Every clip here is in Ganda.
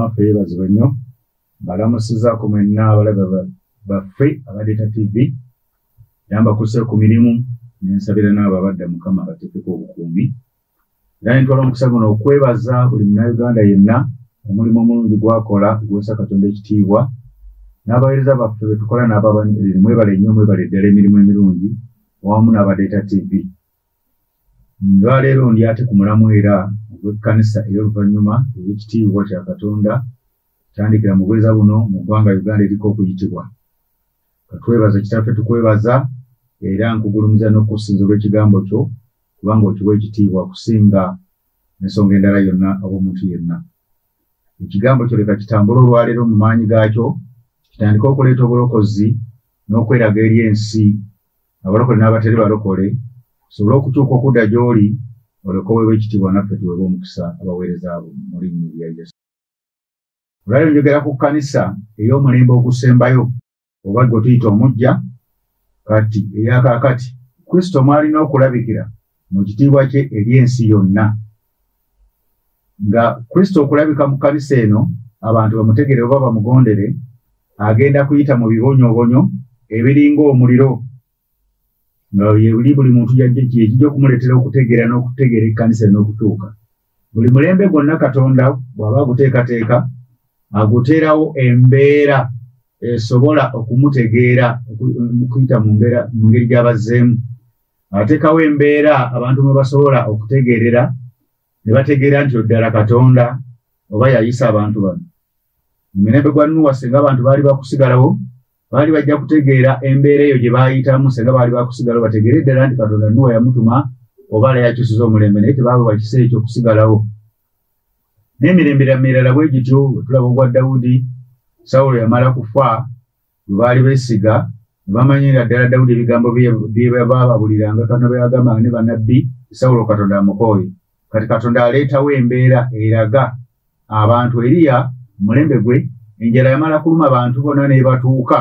mukama ffe yeebazibwa nnyo mbalamusizaako mwenna abalabe baffe abadeta tv yambakuse ku mirimu nensabira naabo abadda mukama bateekeko obukuumi. Era nitwala omukisa guno okwebaza buli munnauganda yenna omulimu omulungi gwakola gwesa katonda ekitiibwa n'abaweereza baffe betukola mwebale nnyo mwebale ddala emirimu emirungi wamu n'abadeta tv nolwaleero ndi ate ku mulamu era ogw'ekkanisa ey'oluvannyuma ey'ekitiibwa kya katonda tandikira mu bweza buno mu ggwanga uganda eriko okuyitibwa. Katwebaza kitaffe tukwebaza era nkugulumiza n'okusinza olw'ekigambo kyo kubanga okiwa ekitiibwa kusinga ensonga endala yonna oba omuntu yenna. Ekigambo kyo leka kitambula olwaleero mu maanyi gaakyo kitandike okuleeta obulokozi n'okweraga eri ensi abalokole n'abateri balokole sobole okukyuka okudda gy'oli olekoweebwa ekitiibwa naffe tuweebwa omukisa abaweereza abo mu linnya lya yesu. Olwaliro njogera ku kkanisa ey'omulembe ogusembayo oba gwe tuyita omujja kati eyakaakati kristo mwalina okulabikira mu kitiibwa kye eri ensi yonna. Nga kristo okulabika mu kkanisa eno abantu bamutegere oba bamugondere agenda kuyita mu bibonyoobonyo ebiringa omuliro nga yebuli buli muntu yekijja okumuleetera okutegeera n'okutegeera ekkanisa n'okutuuka. Buli mulembe gwonna katonda bw'aba aguteekateeka aguteerawo embeera esobola okumutegeera mukuyita mu mbeera mu ngeri gy'abazzeemu. Ateekawo embeera abantu mwe basobola okutegeerera ne bategeera nti oddala katonda oba yayisa abantu bano. Mu mirembe gwa nuwa singa abantu baali bakusigalawo baali bajja kutegeera embeera eyo gye baayitamu singa baali bakusigalawo bategeere ddala nti katonda nuwa yamutuma oba ala yakyusiza omulembe naye tebaaba bakiseera ekyokusigalawo. N'emirembera mirala bwe gityo wetulaba obwa dawudi sawulo yamala kufa bwe baali beesiga ne bamanyira ddala dawudi ebigambo byebaababuliranga katonda bwe yagambanga ne bannabbi sawulo katonda amukooye. Kati katonda aleetawo embeera eraga abantu. Eriya omulembe gwe enjala yamala kuluma abantu bonna nebatuuka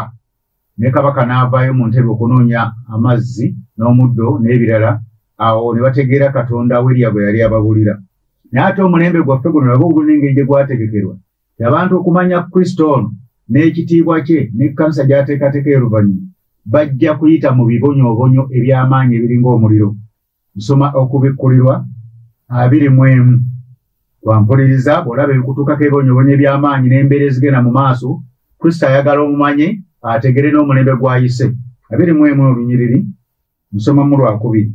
ne kabaka n'avaayo mu ntebe okunoonya amazzi n'omuddo n'ebirala awo ne bategeera katonda weriya bwe yali ababulira naye ate omulembe gwaffe guno nagwo gulina engeri gye gwategekerwa. Abantu okumanya kristo ono n'ekitiibwa kye n'ekkanisa gy'ateekateeka ey'oluvannyuma bajja kuyita mu bibonyoobonyo eby'amaanyi ebiringa omuliro. Nsoma okubikkulirwa abiri mu emu. Twampuliriza bw'olaba ebikutuukako ebibonyoobonyo eby'amaanyi n'embeera ezigenda mu maaso kristo ayagala omumanye ategere n'omulembe gw'ayise abiri mu emu olunyiriri nsoma mu lwakubiri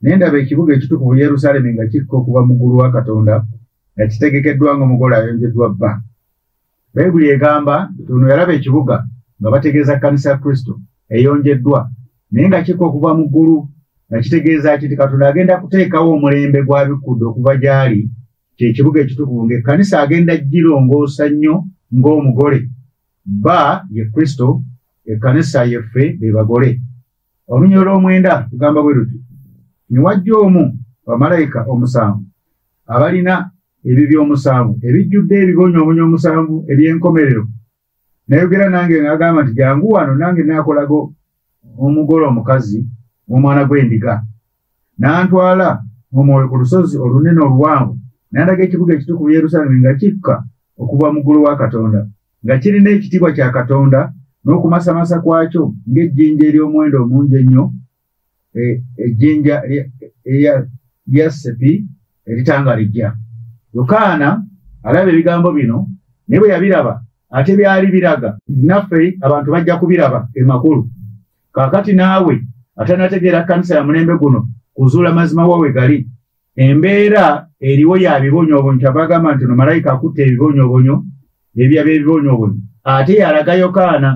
naye ndaba ekibuga ekitukuvu yerusaalemi nga kikka okuva mu ggulu wa katonda nga kitegekeddwa ng'omugole ayonjeddwa bba. Bayibuli egamba tono yalaba ekibuga nga bategeeza kkanisa ya kristo eyonjeddwa naye nga kikka okuva mu ggulu nga kitegeeza kiti katonda agenda kuteekawo omulembe gw'abikkudde okuva gy'ali kyekibuga ekitukuvu ng'ekkanisa agenda girongoosa nnyo ng'omugole bba ye kristo ekkanisa yeffe be bagole. Olunyiro lw'omwenda tugamba bwe luti niwajja omu bamalayika omusanvu abalina ebibyo omusanvu ebijjudde ebibonyoobonyo omusanvu eby'enkomerero. Nayogera nange ng'agamba nti jangu wano nange naakolago omugole omukazi omwana gw'endiga. N'antwala omwoyo ku lusozi olunene oluwanvu nandaga ekibuga ekitukuvu yerusaalemi nga kikka okuva mu ggulu wa katonda nga kirina ekitiibwa kya katonda n'okumasamasa kwakyo ng'ejjinja ery'omuwendo omungi ennyo ejjinja lya sepi eritanga lijja. Yokaana alaba ebigambo bino naye bwe yabiraba ate byali biraga. Naffe abantu bajja kubiraba emakulu kaakati naawe atanategeera kkanisa ya mulembe guno kuzuula mazima wa we gali embeera eriwo ya bibonyoobonyo kyabagamba nti no malayika akutta ebibonyoobonyo ebyaba ebibonyoobonyo ate yalaga yokaana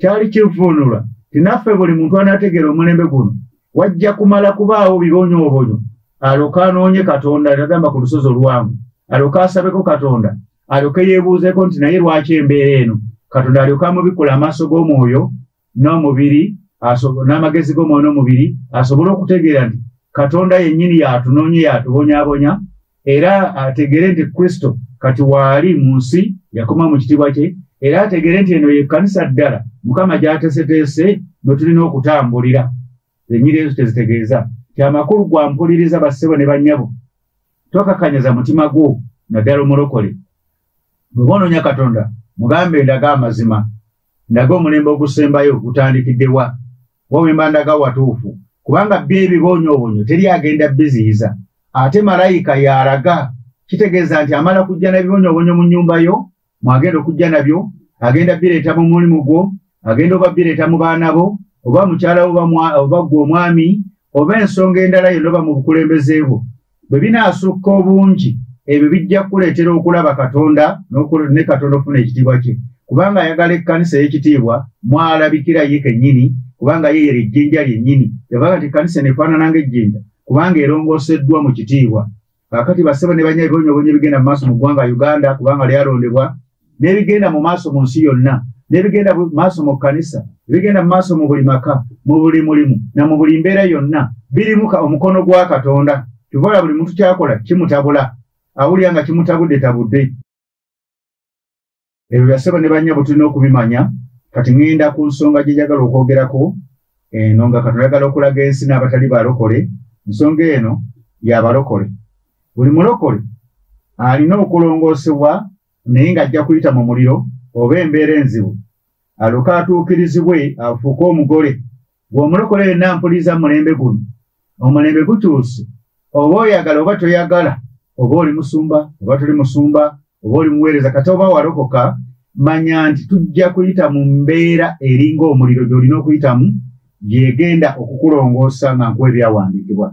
kyali kivunula tinaffe buli muntu anategeera omulembe guno wajja kumala kubaawo bibonyoobonyo alyoke anoonye katonda agamba ku lusozi oluwanvu alyoke asabeko katonda alyoke yeebuuzeeko nti naye lwaki embeera eno? Katonda alyoke amubikkula amaaso g'omwoyo n'omubiri n'amagezi g'omwoyo n'omubiri asobole okutegeera nti katonda yennyini yatunoonye yatubonyaabonya era ategere nti kristo kati waali mu nsi yakoma mu kitiibwa kye era ategere nti eno yekkanisa ddala. Mukama gy'ateeseteese nwe tulina okutambulira. Ennyiri ezo tezitegeeza. Ti amakulu gwampuliriza bassebo ne bannyabo twakakanyaza mutima gwo naddala omulokole. Bwe bonoonya katonda mugambe ndaga amazima. Ndaga omulembe ogusembayo gutandikiddewa wawemba ndaga watuufu. Kubanga bbi ebibonyoobonyo teri agenda biziyiza. Ate malayika yaalaga kitegeeza nti amala kujja nabibonyoobonyo mu nnyumba yo mwagenda okujja nabyo agenda bireeta mu mulimu gwo agenda oba bireeta mu baana bo oba mukyala oba gwe omwami oba ensonga endala yonna oba mu bukulembeze bwo. Bwe binaasukka obungi ebyo bijja kukuleetera okulaba katonda ne katonda ofuna ekitiibwa kye. Kubanga ayagala ekkanisa ey'ekitiibwa mwalabikira ye kennyini kubanga yeyera ejjinja lyennyini. Yabaga nti ekkanisa nefaanana ng'ejjinja kubanga erongooseddwa mu kitiibwa kaakati basebo ne banya ebibonyoobonyo ebigenda mu maaso mu ggwanga uganda kubanga lyalondebwa n'ebigenda mu maaso mu nsi yonna n'ebigenda mu maaso mu kkanisa ebigenda mu maaso mu buli maka mu buli mulimu na mu buli mbeera yonna birimu omukono gwa katonda kivola buli muntu kyakola kimutabula awulira nga kimutabudde tabudde ebyo byaseba ne banyabo tulina okubimanya kati ŋŋenda ku nsonga gye njagala okwogerako eno nga katonda yagala okulaga ensi n'abatali balokole ensonga eno yabalokole buli mulokole alina okulongoosebwa naye ng'ajja kuyita mu muliro oba embeera enzibu aluka atuukirizibwe afuuke omugole. Bw'omulokole yenna mpuliriza mulembe guno omulembe gukyuse oba oyagala oba toyagala oba oli musumba oba toli musumba oba oli muweereza kati oba walokoka manya nti tujja kuyita mu mbeera eringa omuliro gy'olina okuyitamu gyegenda okukulongoosa nga nkuwa ebyawandiikibwa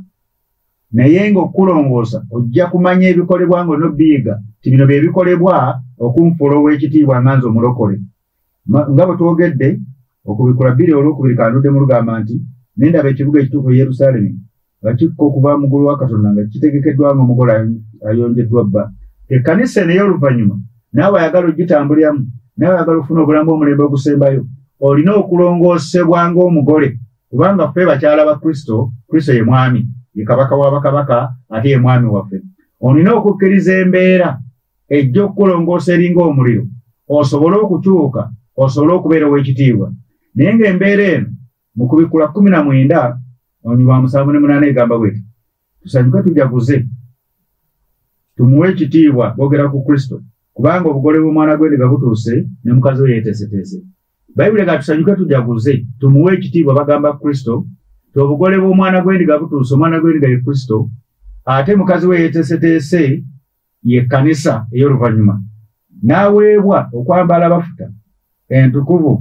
naye ng'okukulongoosa ojja kumanya ebikolebwa ng'olina obbiyiga ti bino bye bikolebwa okunfuula ow'ekitiibwa nga nze omulokole nga bwe twogedde okubikula bbiri olwokubiri kandudde mu lugamba nti nendaba ekibuga ekituufu e yerusaalemi nga kikka okuva mugulu wa katonda nga kitegekeddwa nga omugole ayonjeddwa bba. Ekkanisa eno ey'oluvannyuma naawe ayagala ogitambuliramu naawe ayagala okufuna obulamu omulembe ogusembayo olina okulongoosebwa ng'omugole kubanga ffe bakyala ba kristo kristo ye mwami ye kabaka wa bakabaka ate ye mwami waffe. Olina okukkiriza embeera ejja okukulongoosa eringa omuliro osobole okukyuka osobole okubeera ow'ekitiibwa. Naye ng'embeera eno mu kubikula kumi na mwenda onyuba musanvu ne munaana egamba bweti tusanyuke tujaguze tumuwe ekitiibwa boogera ku kristo kubanga obugole bw'omwana gw'endiga butuuse ne mukazi we yeeteeseteese. Bayibuli ga tusanyuke tujaguze tumuwe ekitiibwa bagamba kristo ti obugole bw'omwana gw'endiga butuuse omwana gw'endiga ye kristo ate mukazi we yeeteeseteese ye kkanisa ey'oluvannyuma n'aweebwa okwambala bafuta entukuvu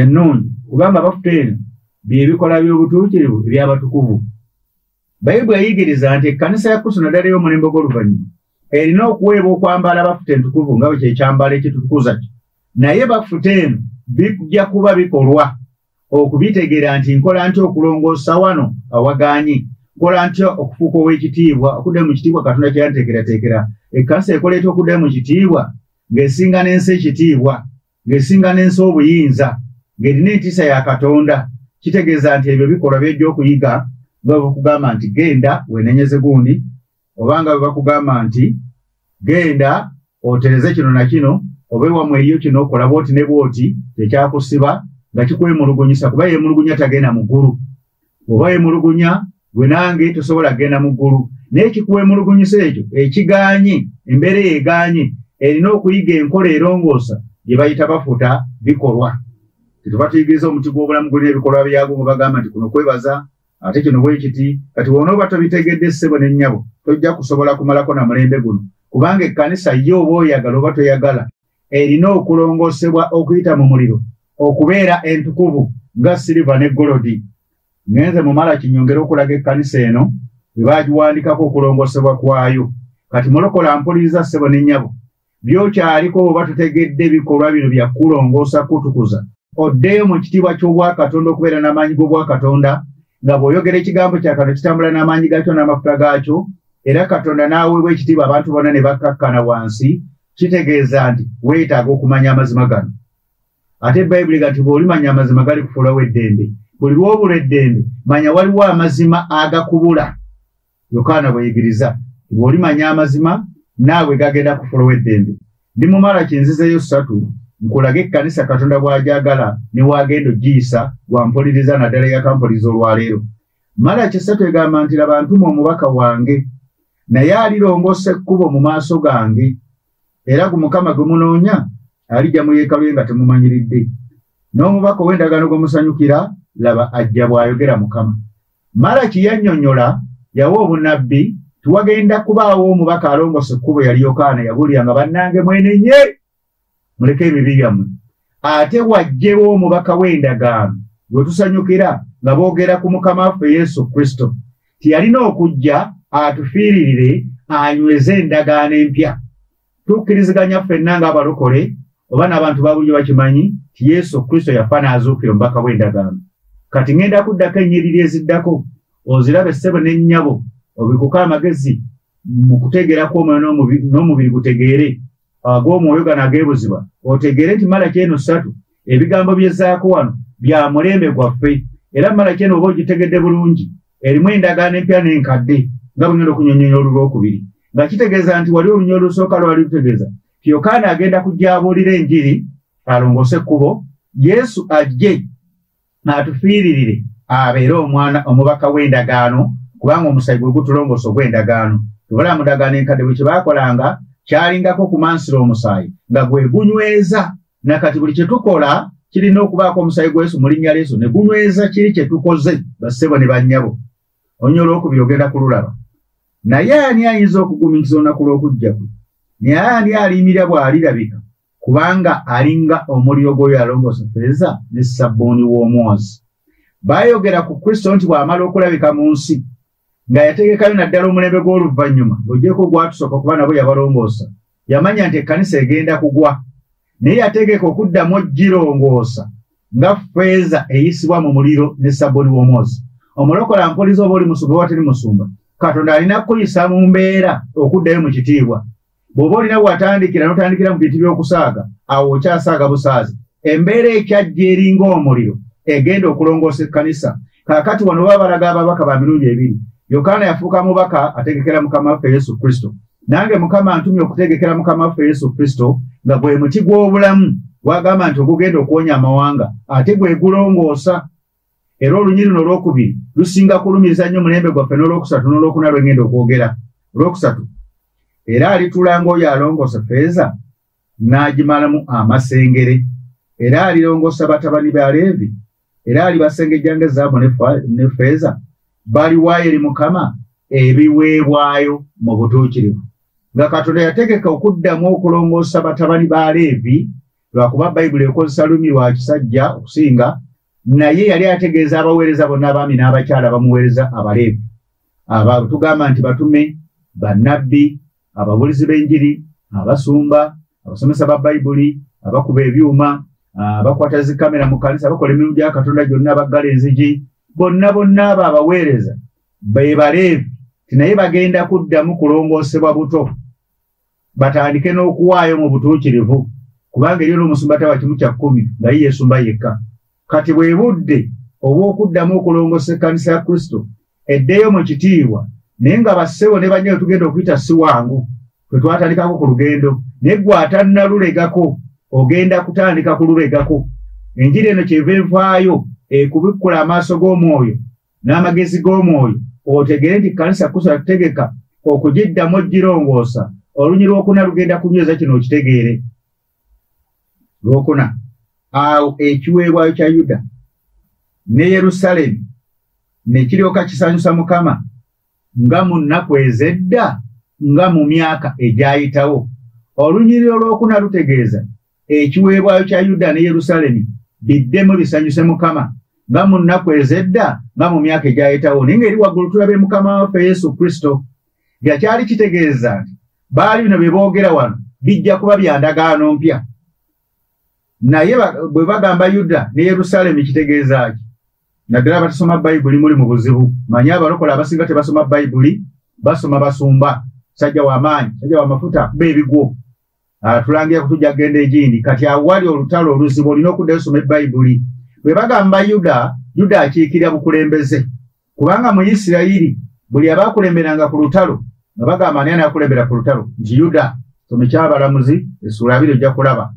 ennungi kubanga bafuta eno byebikola by'obutuukirivu ebyabatukuvu. Bayibuli eyigiriza nti ekkanisa ya kristo naddala y'omulembe gw'oluvannyuma erina okuweebwa okwambala bafuta entukuvu nga bwe kyekyambala ekitukuza kyo naye bafuta eno bijja kuba bikolwa okubitegeera nti nkola ntya okulongoosa wano awagaanye nkola ntya okufuuka ow'ekitiibwa okuddayo mu kitiibwa katonda kyeyanteekerateekera ekkanisa ekoleeta okuddayo mu kitiibwa ng'esinga n'ensi ekitiibwa ng'esinga n'ensi obuyinza ng'erina entiisa ya katonda. Kitegeeza nti ebyo bikolwa byejja okuyiga nga bwe bakugamba nti genda weenenyeze gundi obanga bwe bakugamba nti genda otereze kino na kino oba ewamu eriyo kino okola bwoti ne bwoti tekyakusiba nga kikwemulugunyisa kuba yemulugunya tagenda mu ggulu. Oba yemulugunya gwe nange tosobola kgenda mu ggulu. Naye kikuwemulugunyisa ekyo ekiganye embeera yeeganye erina okuyiga enkola erongoosa gye bayita bafuta bikolwa. Tetuba tuyigiriza omuti gw'obulamu gulina ebikolwa byagwo nga bagamba nti kuno kwebaza ate kino bwe kiti? Kati wona oba tobitegedde ssebo n'ennyabo tojja kusobola kumalako na mulembe guno. Kubanga ekkanisa ye oba oyagala oba toyagala erina okulongoosebwa okuyita mu muliro okubeera entukuvu nga siriva ne golodi ngenze mu mala kinyongera okulaga ekkanisa eno bwe bagiwandikako okulongoosebwa kwayo. Kati mulokola mpuliriza ssebo n'ennyabo byokyaliko oba totegedde bikolwa bino byakulongoosa kutukuza oddeyo mu kitiibwa ky'obwakatonda okubeera n'amaanyi g'obwakatonda nga bw'oyogera ekigambo kya katonda kitambula n'amaanyi gaakyo n'amafuta gaakyo era katonda n'aweebwa ekitiibwa abantu bonna ne bakkakkana wansi kitegeeza nti weetaaga okumanya amazima gano ate bayibuli ga nti bw'olimanya amazima gali kufuulawo eddembe buli lw'obula eddembe manya waliwo amazima agakubula yokaana bweyigiriza bw'olimanya amazima naawe gagenda kufuulawo eddembe ndi mu mala kinzizeyo ssatu nkulaga ekkanisa katonda bw'ajagala ne waagenda ogiyisa wampuliriza naddala yakampuliriza olwaleero. Mala kyesatu egamba nti laba ntuma omubaka wange naye alirongoosa ekkubo mu maaso gange era ku mukama gwe munoonya alijja mu yeekalo ye nga temumanyiridde. N'omubaka ow'endagaano gwe musanyukira laba ajja bw'ayogera mukama. Malaki yannyonnyola yawa obunabbi tiwagenda kubaawo omubaka alongose ekkubo yali yokaana yabuulira nga bannange mwenenye muleke ebibi byammwe. Ate wajjewo omubaka w'endagaano gwe tusanyukira nga boogera ku mukama waffe yesu kristo tiyalina okujja atufiiririre anyweze endagaano empya. Tukkiriziganya ffenna ngaabalokole oba n'abantu babulyo bakimanyi ti yesu kristo yafa n'azuukira omubaka w'endagaano kati ŋŋenda kuddako ennyiriri eziddako oziraba essebo n'ennyabo obikuko amagezi mu kutegeera kw'omwoyo n'omubiri gutegeere ag'omwoyo gano ageebuzibwa. Otegeere nti malaki eno ssatu ebigambo byezaako wano bya mulembe gwaffe. Era malaki eno oba ogitegedde bulungi erimu endagaano empya n'enkadde nga bwengenda okunyonyonya olulwokubiri nga kitegeeza nti wali olunya olusooka lwali lutegeeza yokaana agenda kujja abuulira enjiri alongose ekkubo yesu ajje atufiiririre abeere omwana omubaka w'endagaano kubanga omusayi gwe gutulongoosa ogw'endagaano. Tubala mu ndagaano enkadde bwe kyebaakolanga kyalingako okumansira omusaayi nga gwe gunyweza. Nakati buli kye tukola kirina okubaako omusaayi gwa yesu mu linnya lyesu ne gunyweza kiri kye tukoze bassebo ne bannyabo. Olunya olwokubiri ogenda kululaba naye ani ayinza okugumikiza olunaku lw'okujja kwe naye ani aliyimirira bw'alirabika kubanga alinga omuliro gw'oyo alongoosa feeza ne sabbuuni w'omwozi. Baayogera ku kristo nti bw'amala okulabika mu nsi nga yategekayo naddala omulembe gw'oluvannyuma ogyeko gwatusooka kuba nabo yabalongoosa yamanya nti ekkanisa egenda kugwa. Naye yategeka okuddamu ogirongoosa nga feeza eyisibwa mu muliro ne sabbuuni w'omwozi. Omulokola mpoliza oba oli musumba oba teri musumba katonda alina kukuyisa mu mbeera okuddayo mu kitiibwa bw'oba olina bwatandikira n'otandikira mu bintu by'okusaaga awo okyasaaga busaazi. Embeera ekyajja eringa omuliro egenda okulongoosa ekkanisa. Kaakati wano baba balaga ababaka ba mirundi ebiri yokaana yafuuka mubaka ategekera mukama waffe yesu kristo. Nange mukama antumye okutegekera mukama waffe yesu kristo nga gwe muti gw'obulamu gwagamba nti ogugenda okuwonya amawanga ate gwe gulongoosa. Era olunyi luno olwokubiri lusinga kulumiriza nnyo mulembe gwaffe n'olwokusatu n'olwokuna lwengenda okwogera. Olwokusatu era alitulanga oyo alongoosa feeza n'agimalamu amasengere. Era alirongoosa batabani ba leevi era alibasengejjanga ezaabu ne feeza baliwaayo eri mukama ebiweebwayo mu butuukirivu. Nga katonda yategeka okuddamu okulongoosa batabani ba leevi lwakuba bayibuli ekozesa lumi lwa kisajja okusinga naye yali ategeeza abaweereza bonna abaami n'abakyala bamuweereza abaleevi tugamba nti batume bannabbi ababulizi b'enjiri abasumba abasomesa ba bayibuli abakuba ebyuma abakwata zikamera mu kanisa abakola emirimu gya katonda gyonna abaggala enzigi bonna bonna abo abaweereza be baleevi. Ti naye bagenda kuddamu kulongoosebwa buto batandike n'okuwaayo mu butuukirivu kubanga eri olw'omusumba tawa kimu kya kkumi nga ye yeesumba yekka. Kati bwe budde obw'okuddamu okulongoosa ekkanisa ya kristo eddeyo mu kitiibwa naye nga bassebo ne banyayo tugenda okuyita si wangu twe twatandikako ku lugendo. Naye gwe atannalulegako ogenda kutandika kululegako enjiri eno kyeva envaayo ekubikkula amaaso g'omwoyo n'amagezi g'omwoyo otegere nti kanisa kusa yakutegeka okugiddamu ogirongoosa olunyi lwokuna lugenda kunyweza kino okitegeere. Lwokuna. Awo ekiweebwayo kya yuda ne yerusaalemi ne kiryoka kisanyusa mukama nga mu nnaku ezedda nga mu myaka egyayitawo. Olunyiriro olwokuna lutegeeza ekiweebwayo kya yuda ne yerusaalemi biddemu bisanyuse mukama nga mu nnaku ezedda nga mu myaka egyayitawo. Naye ngaeri waggulu tulabe mukama waffe yesu kristo yakyali kitegeeza nti baali bino bye boogera wano bijja kuba byandagaano mpya. Naye bwe bagamba yuda ne yerusaalemi kitegeeza ki naddala abatasoma bayibuli muli mu buzibu. Manye abalokola abasinga tebasoma bayibuli basoma basumba. Sajja w'amaanyi sajja w'amafuta kuba ebigwo tulangira kutujja kgenda egindi. Kati awali olutalo oluzibu olina okuddayo osoma ebayibuli bwe bagamba yuda yuda akiikirira bukulembeze. Kubanga mu isirayiri buli abaakulemberanga ku lutalo nga bagamba ani anaakulembera ku lutalo? Nti yuda some kyabalamuzi essuula abiri ojja kulaba.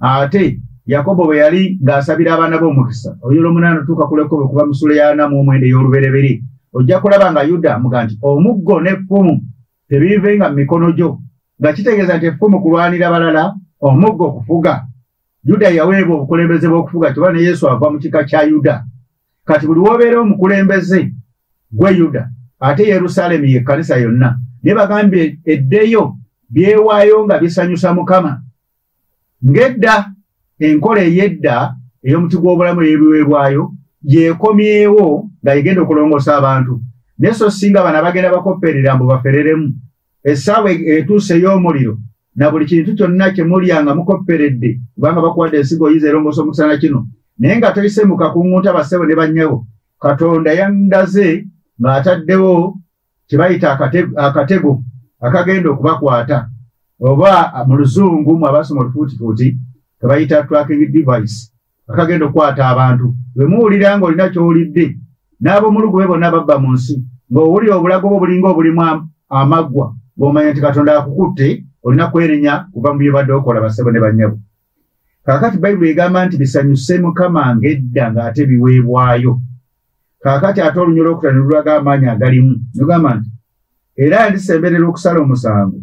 Ate yakobo bwe yali ng'asabira abaana b'omukisa oluyolo omunaana otuuka kulekobe okuva mu suleyana mu omwenda ey'olubereberi ojja kulaba nga yuda muga nti omuggo n'effumu tebiivenga mu mikono gyo nga kitegeeza nti effumu kulwanira balala omugga okufuga. Yuda yaweebwa obukulembeze bw'okufuga kiba ne yesu ava mu kika kya yuda. Kati buli wobeera omukulembeze gwe yuda ate yerusaalemi yekkanisa yonna naye bagambye eddeyo byewaayo nga bisanyusa mukama. Ng'edda enkola ey'edda ey'omuti gw'obulamu ey'ebiweebwayo yeekomyewo nga yegenda okulongoosa abantu. Naye so singa bana bagenda bakopperera mbu bafereremu essaawa etuuse ey'omuliro na buli kintu kyonna kyemulya nga mukopperedde kubanga bakuwadde ensigo oyiza erongoosa omusana kino naye nga toyise mu kakuŋŋunta bassebo ne bannyabo katonda yandaze ng'ataddewo kye bayita akatego akagenda okubakwata oba mu luzungu mu abasoma olufuutifuuti kebayita tracking device. Akagenda okukwata abantu. Bwe muwulira nga olina ky'owulidde n'ab'omulugube bonna babba mu nsi ng'owulira obulago bwo bulinga obulimu amaggwa ng'omanya nti katonda akukutte olina kwerenya kuva mu byebadde okola bassebo ne bannyabo. Kaakati bayibuli egamba nti bisanyuse mukama ng'edda ng'ate biweebwayo. Kaakati ate olunyolo okutani lulaga amaanyi agalimu nogamba nti era ndisemberera okusala omusango.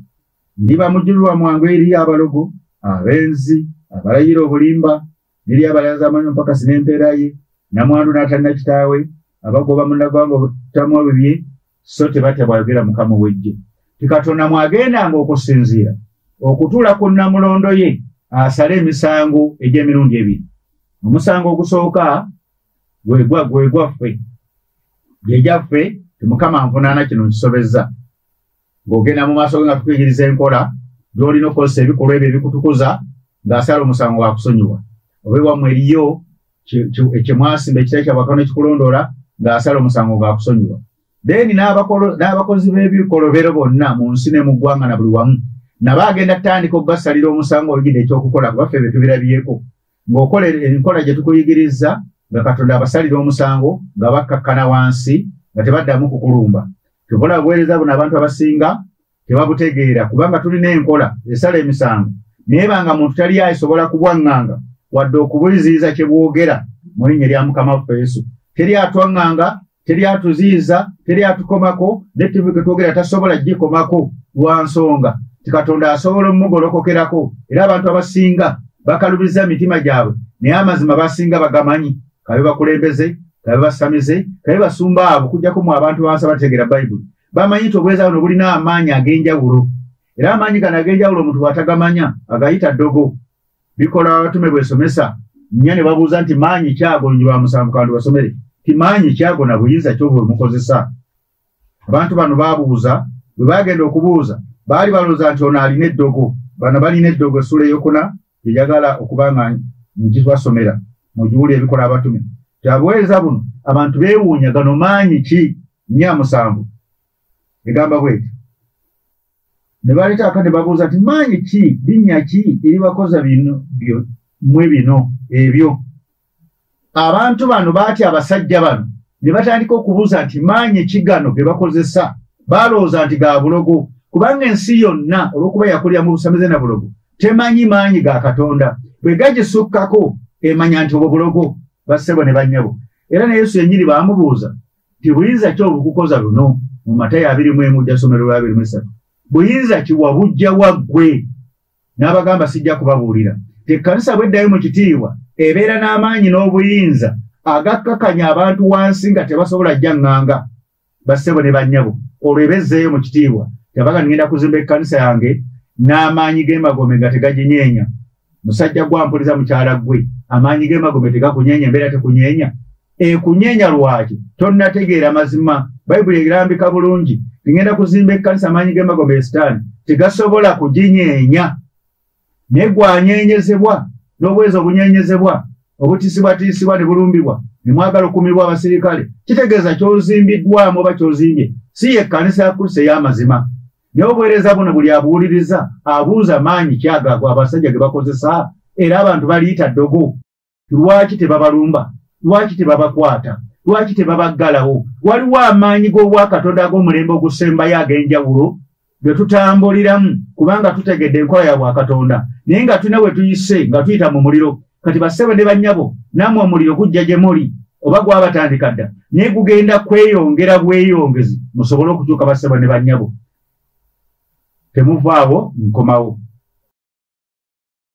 Ndiba mujulirwa mwangu eri abalogo abenzi abalayira obulimba neri abalaza amanyi omupakasi n'empeera ye namwandu n'atalina kitaawe abagoba munnagwanga obutamu bibye so tebatya bwayogera mukama ow'ejje tikatonda mwagendanga okusinziira okutuula ku namulondo ye asale emisango egy'emirundi ebiri. Omusango ogusooka gwegwa gwegwaffe gyegyaffe timukama nvunaana kino nkisobezza. Ng'ogenda mu maaso ge nga tukuyigiriza enkola gy'olina okukozesa ebikolwa ebyo ebikutukuza ng'asala omusango wakusonyiwa oba ewammwe eriyo kyemwasimba ekitali kyabwakano ekikulondoola ng'asala omusango gwakusonyiwa then n'abakozi b'ebikolobero bonna mu nsi ne mu ggwanga na buli wamu nabo agenda tandika okubasalira omusango olugida ekyokukola kubaffe be tubirabyeko ng'okola enkola gye tukuyigiriza nga katonda abasalira omusango nga bakkakkana wansi nga tebaddamu kukulumba. Tukola buweereza buno abantu abasinga tebabutegeera kubanga tulina enkola esala emisango naye banga muntu tali ayisobola kubwaŋŋanga wadde okubuliziriza kye bwogera mu linnya lya mukama waffe yesu. Teri atwaŋŋanga teri atuziyiza teri atukomako netivu ge twogera tasobola gikomako lwa nsonga. Ti katonda asobola omumugolokokerako era abantu abasinga bakalubiza emitima gyabwe naye amazima basinga bagamanyi. Kabe bakulembeze kabe basamize kabe basumba abo kujjako mu abantu bansa bategeera bayibuli bamanyi nti obweza buno bulina amaanyi ag'enjawulo era amaanyi gano ag'enjawulo omuntu bw'atagamanya agayita ddogo. Bikola abatume bwesomesa. Nnya ne babuuza nti maanyi kyago? Olungi bamusanvu kandi basomere. Ti maanyi kyago na buyinza kyobwe mukozesa abantu bano baabuuza bwe bagenda okubuuza baali balowooza nti ono alina eddogo. Bano balina eddogo essula eyokuna gyeyagala okuba nga nkibasomera mugiwuli ebikola abatume. Kyabuweereza buno abantu beewuunya gano maanyi ki? Nnya musanvu. Egamba bweti ne baleeta aka ne babuuza nti maanyi ki linnya ki eribakoza bino mwe bino ebyo? Abantu bano baatya abasajja bano ne batandika okubuuza nti maanyi ki gano ge bakozesa? Baalowooza nti ga bulogo. Kubanga ensi yonna olw'okuba yakulira mu busamize na bulogo temanyi maanyi ga katonda. Bwe gagisukkako emanya nti obwo bulogo bassebo ne bannyabo era ne yesu yennyini baamubuuza nti buyinza ki obukukoza luno mu matayo abiri mu emu jasomero lwa abiri mu esatu buyinza ki wabujja waggwe? N'abagamba sijja kubabuulira. Tekkanisa bweddayo mu kitiibwa ebeera n'amaanyi n'obuyinza agakkakanya abantu wansi nga tebasobola jja ŋŋanga. Bassebo ne bannyabo olwo ebezzeeyo mu kitiibwa. Yabaga nigenda kuzimba ekkanisa yange n'amaanyi g'emagome nga tegaginyeenya. Musajja gwampuliza mukyala gwe amaanyi g'emagome tegakunyeenya embeera tekunyeenya. Ekunyeenya lwaki? Tonnategeera mazima bayibuli erambika bulungi. Tigenda kuzimba ekkanisa amaanyi g'emagome esitaani tegasobola kuginyeenya naye gwanyeenyezebwa n'obwezi obunyeenyezebwa obutisibwatiisibwa ne bulumbibwa ne mwagala okumibwa abasirikale kitegeeza kyozimbiddwamu oba kyozimbye si ye ekkanisa ya kristo ey'amazima. Naye obuweereza buno buli abuwuliriza abuuza maanyi kyagaago abasajja ge bakozesa era abantu baliyita ddogo. Lwaki tebabalumba? Lwaki tebabakwata lwaki tebabaggalawo? Waliwo amaanyi g'obwakatonda ag'omulembe ogusembayo ag'enjawulo ge tutambuliramu kubanga tutegedde enkola ya bwakatonda. Naye nga tulina bwe tuyise nga tuyita mu muliro kati bassebo ne bannyabo nammwe omuliro gujja gye muli oba gwabatandika dda. Naye gugenda kweyongera bweyongezi musobole okukyuka bassebo ne bannyabo temuvaawo nkomawo